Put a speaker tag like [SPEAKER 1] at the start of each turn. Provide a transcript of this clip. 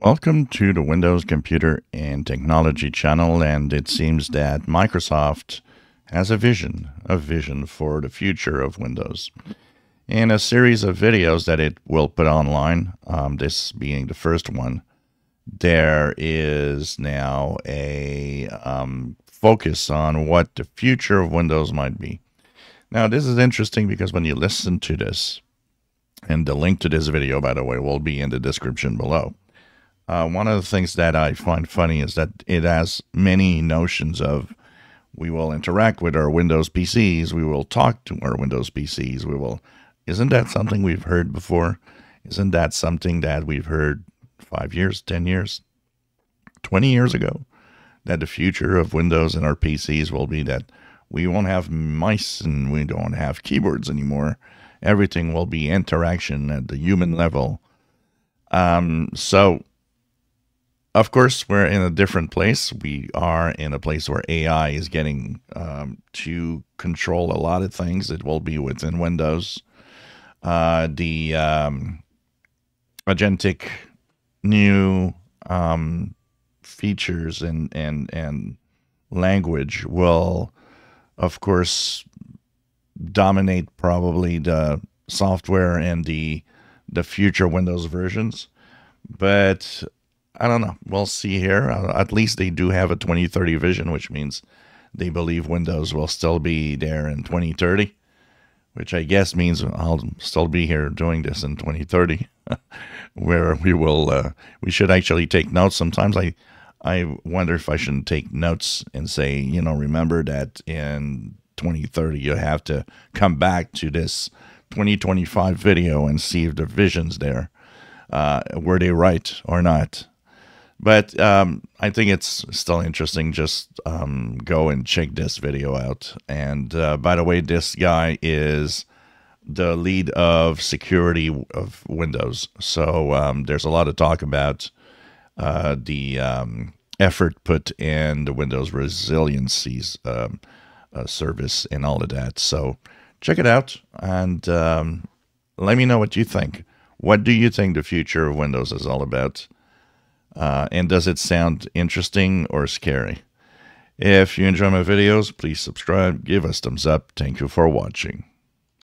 [SPEAKER 1] Welcome to the Windows Computer and Technology channel, and it seems that Microsoft has a vision, a vision for the future of Windows. In a series of videos that it will put online, um, this being the first one, there is now a um, focus on what the future of Windows might be. Now, this is interesting because when you listen to this, and the link to this video, by the way, will be in the description below. Uh, one of the things that I find funny is that it has many notions of we will interact with our Windows PCs, we will talk to our Windows PCs, we will. Isn't that something we've heard before? Isn't that something that we've heard five years, 10 years, 20 years ago? That the future of Windows and our PCs will be that we won't have mice and we don't have keyboards anymore. Everything will be interaction at the human level. Um, so of course, we're in a different place. We are in a place where AI is getting um, to control a lot of things. It will be within Windows. Uh, the um, agentic new um, features and and and language will, of course, dominate probably the software and the the future Windows versions. But I don't know. We'll see here. Uh, at least they do have a 2030 vision, which means they believe Windows will still be there in 2030, which I guess means I'll still be here doing this in 2030, where we will. Uh, we should actually take notes. Sometimes I, I wonder if I shouldn't take notes and say, you know, remember that in 2030 you have to come back to this 2025 video and see if the vision's there. Uh, were they right or not? But um, I think it's still interesting. Just um, go and check this video out. And uh, by the way, this guy is the lead of security of Windows. So um, there's a lot of talk about uh, the um, effort put in the Windows resiliencies um, uh, service and all of that. So check it out and um, let me know what you think. What do you think the future of Windows is all about? Uh, and does it sound interesting or scary? If you enjoy my videos, please subscribe, give us thumbs up. Thank you for watching.